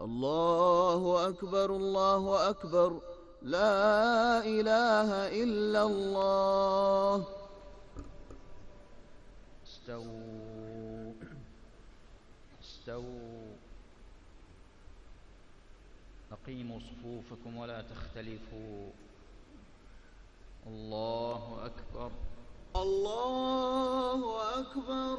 الله أكبر الله أكبر. لا إله إلا الله. استووا استووا أقيموا صفوفكم ولا تختلفوا. الله أكبر. الله أكبر.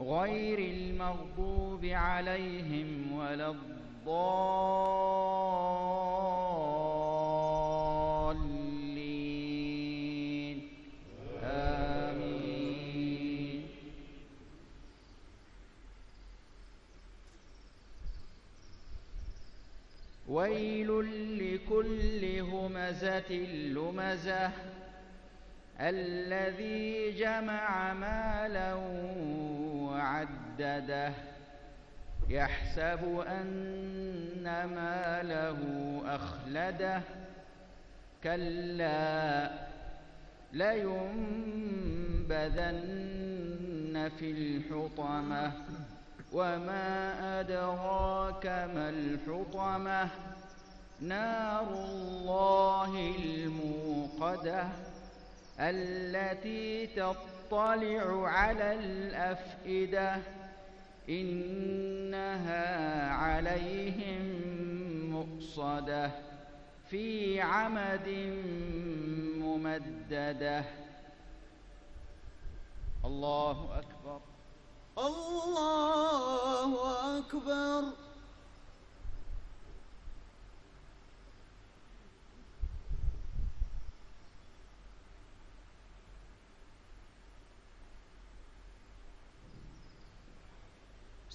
غير المغضوب عليهم ولا الضالين. آمين. ويل لكل همزة لمزة. الذي جمع مالا وعدده يحسب أن ماله أخلده. كلا لينبذن في الحطمة وما أدراك ما الحطمة. نار الله الموقدة التي تطلع على الأفئدة. إنها عليهم مؤصدة في عمد ممددة. الله أكبر. الله أكبر.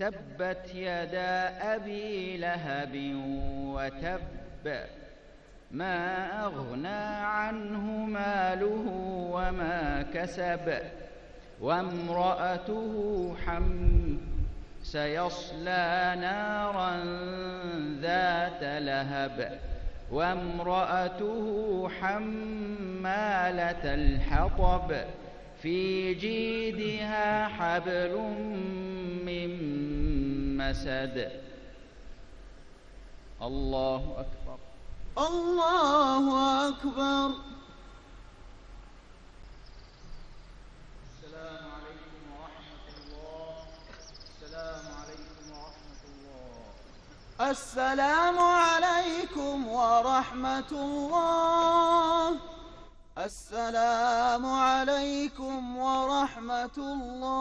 تبت يدا أبي لهب وتب ما أغنى عنه ماله وما كسب وامرأته حم سيصلى نارا ذات لهب وامرأته حمالة الحطب في جيدها حبل مسد الله أكبر. الله أكبر. السلام عليكم ورحمة الله. السلام عليكم ورحمة الله. السلام عليكم ورحمة الله. السلام عليكم ورحمة الله.